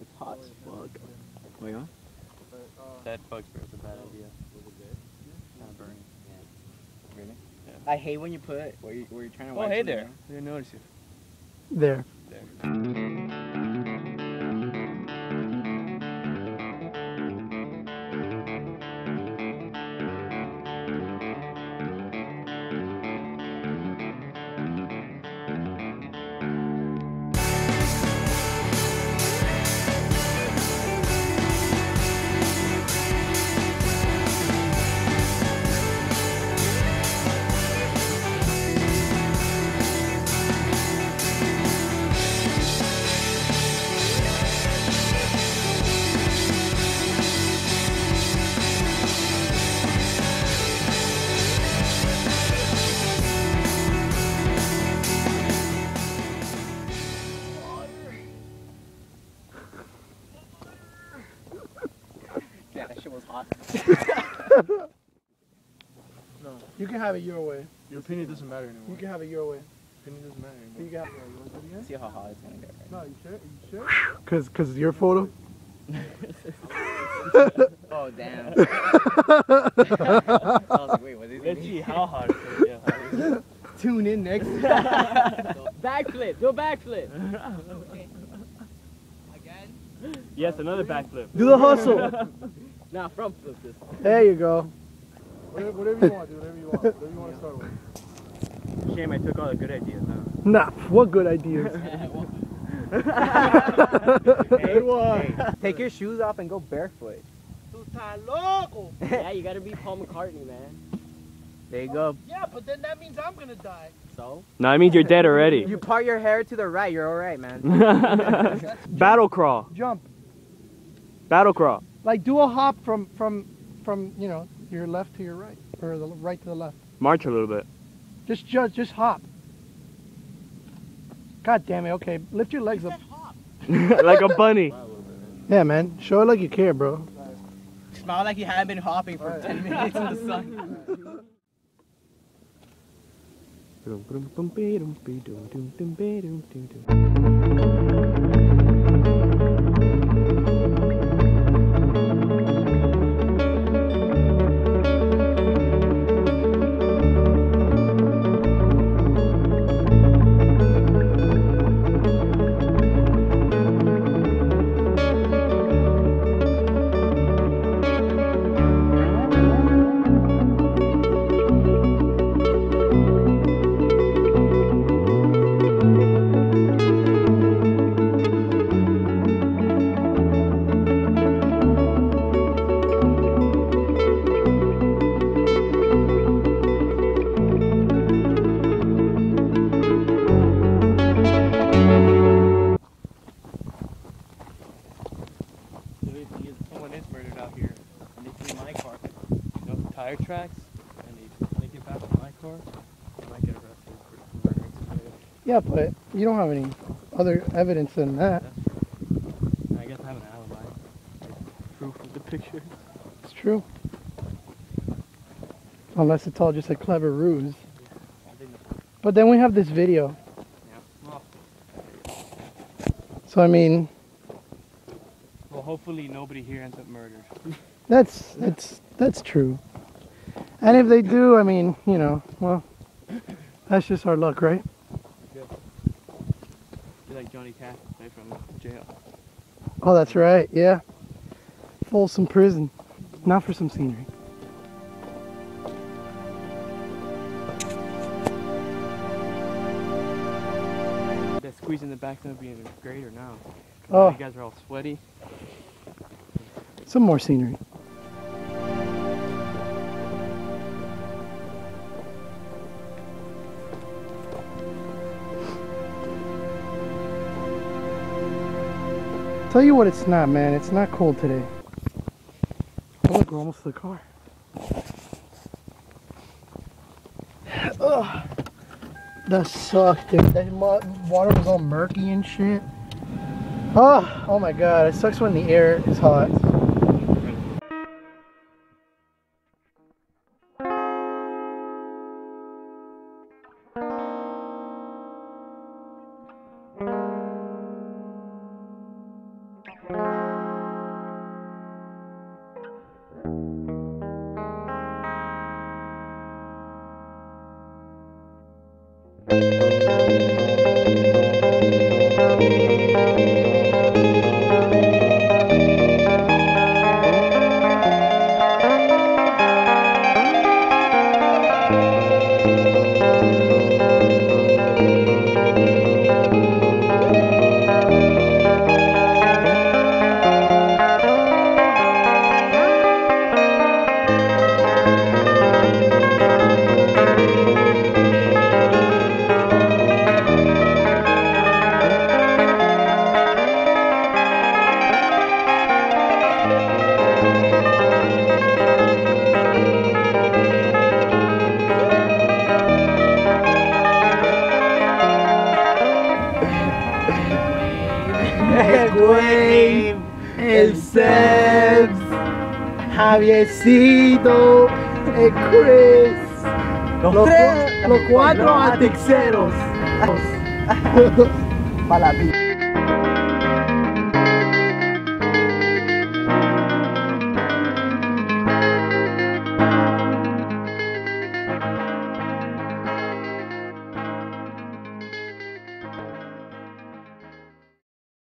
It's hot as fuck. Oh, Wait, huh? That fucks bro. It's a bad idea. Kind of burning. Really? Yeah. I hate when you put where you where you're trying to. Watch. Oh, hey there. down. I didn't notice you. There. There. Yeah, that shit was hot. You can have it your way. Your opinion doesn't matter anymore. You can have it your way. opinion doesn't matter anymore. You anymore. can have See how hot it's gonna get right No, you sure? You sure? Cause, cause your photo. Oh damn. I was like, wait, what is Let's it? see how hot it is. Yeah, how. Tune in next. Backflip, do a backflip. Again? Yes, another backflip. Do the hustle. Nah, front flip this. there you go. Whatever, whatever you want, dude. Whatever you want. Whatever you want to start with. Shame I took all the good ideas. Huh? Nah, what good ideas. Good one. Take your shoes off and go barefoot. yeah, you gotta be Paul McCartney, man. There you go. Yeah, but then that means I'm gonna die. So? No, I mean you're dead already. You part your hair to the right, you're alright, man. Battle crawl. Jump. Battle crawl. Like do a hop from from from you know your left to your right or the right to the left. March a little bit. Just just just hop. God damn it. Okay, lift your legs up. like a bunny. Yeah, man. Show it like you care, bro. Smile like you haven't been hopping for 10 minutes in the sun. Someone tire tracks. And they, they get back on my car. They might get arrested for murdering somebody. Yeah, but you don't have any other evidence than that. That's true. I guess I have an alibi. Like, proof of the picture. It's true. Unless it's all just a clever ruse. That's, But then we have this video. yeah. Well, So I mean, well, hopefully nobody here ends up murdered. that's that's that's true. And if they do, I mean, you know, well, that's just our luck, right? Be like Johnny Cash, right from jail. Oh, that's right. Yeah. Folsom Prison. Not for some scenery. That squeeze in the back's gonna be even greater now. Oh. You guys are all sweaty. Some more scenery. Tell you what it's not, man. It's not cold today. Oh, look, we're almost to the car. Ugh. That sucked, dude. That water was all murky and shit. Oh, oh my god. It sucks when the air is hot. El Javiercito, el Chris. Los, cua- los cuatro atixeros. Para la vida.